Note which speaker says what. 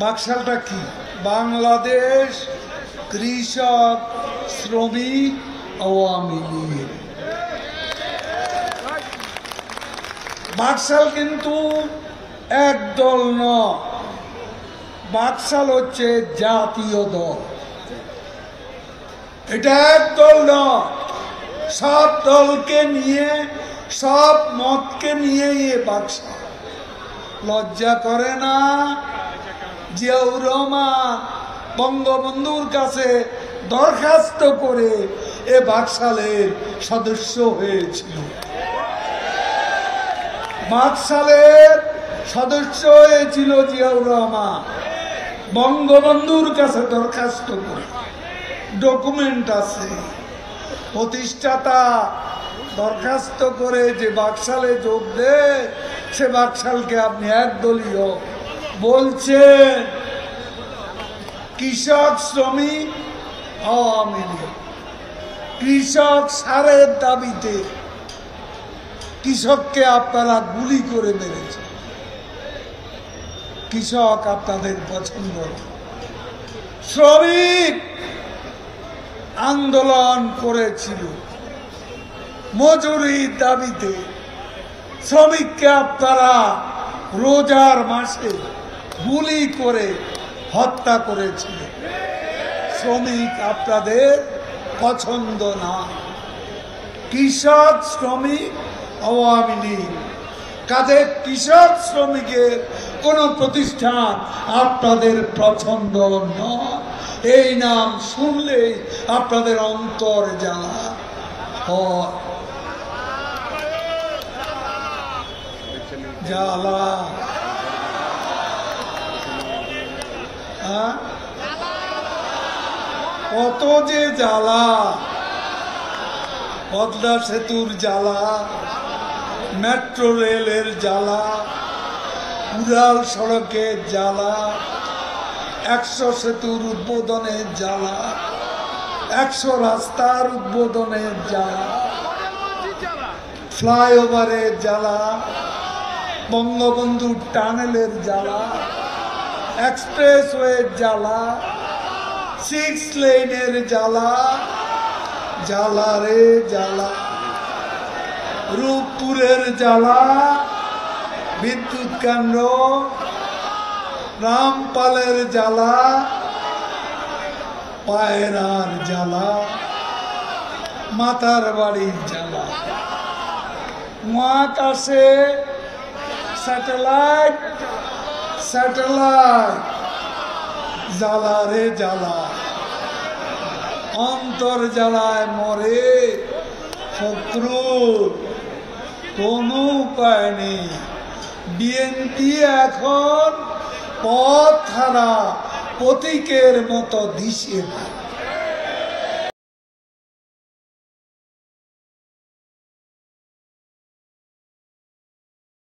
Speaker 1: বাকশালটা কি? বাংলাদেশ কৃষক শ্রমিক আওয়ামী লীগ। বাকশাল কিন্তু একদল ন। বাকশাল হচ্ছে জাতীয় দল। এটা একদল ন। সব দলকে নিয়ে, সব মতকে নিয়ে এ বাকশাল। লজ্জা করে না? জিয়াউর রহমান বঙ্গবন্ধুর কাছে দরখাস্ত করে এ বাকশালের সদস্য হয়েছিল। বাকশালের সদস্য হয়েছিল জিয়াউর রহমান। বঙ্গবন্ধুর কাছে দরখাস্ত করে। ডকুমেন্ট আছে। প্রতিষ্ঠাতা দরখাস্ত করে যে বাকশালে যোগ দেয়, সে বাকশালকে আপনি একদলীয় বলছেন, কৃষক শ্রমিক আওয়ামী লীগ। কৃষক সারের দাবিতে কৃষককে আপনারা গুলি করে মেরেছেন। কৃষক আপনাদের পছন্দ শ্রমিক আন্দোলন করেছিল। মজুরির দাবিতে শ্রমিককে আপনারা রোজার মাসে গুলি করে হত্যা করেছিল। শ্রমিক আপনাদের পছন্দ না। কৃষক শ্রমিক আওয়ামী লীগ। কাজে কৃষক শ্রমিকের কোন প্রতিষ্ঠান আপনাদের পছন্দ নয় এই নাম শুনলেই আপনাদের অন্তর জ্বালা হয়। জ্বালা। কত যে জ্বালা। পদ্মা সেতুর জ্বালা, মেট্রো রেলের জ্বালা, উড়াল সড়কের জ্বালা, একশো সেতুর উদ্বোধনের জ্বালা, একশো রাস্তার উদ্বোধনের জ্বালা, ফ্লাইওভারের জ্বালা বঙ্গবন্ধু টানেলের জ্বালা এক্সপ্রেসওয়ের জ্বালা সিক্স লেনের জ্বালা জ্বালা রে জ্বালা। রূপপুরের জ্বালা, বিদ্যুৎ কেন্দ্র রামপালের জ্বালা, পায়রার জ্বালা, মাতার বাড়ির জ্বালা। মহাকাশে স্যাটেলাইট স্যাটেলাইট। জ্বালা রে জ্বালা। অন্তর জ্বালায় মরে শত্রু কোনো উপায় নেই। বিএনপি এখন পথ হারা, প্রতীকের মতো দিশে হারা।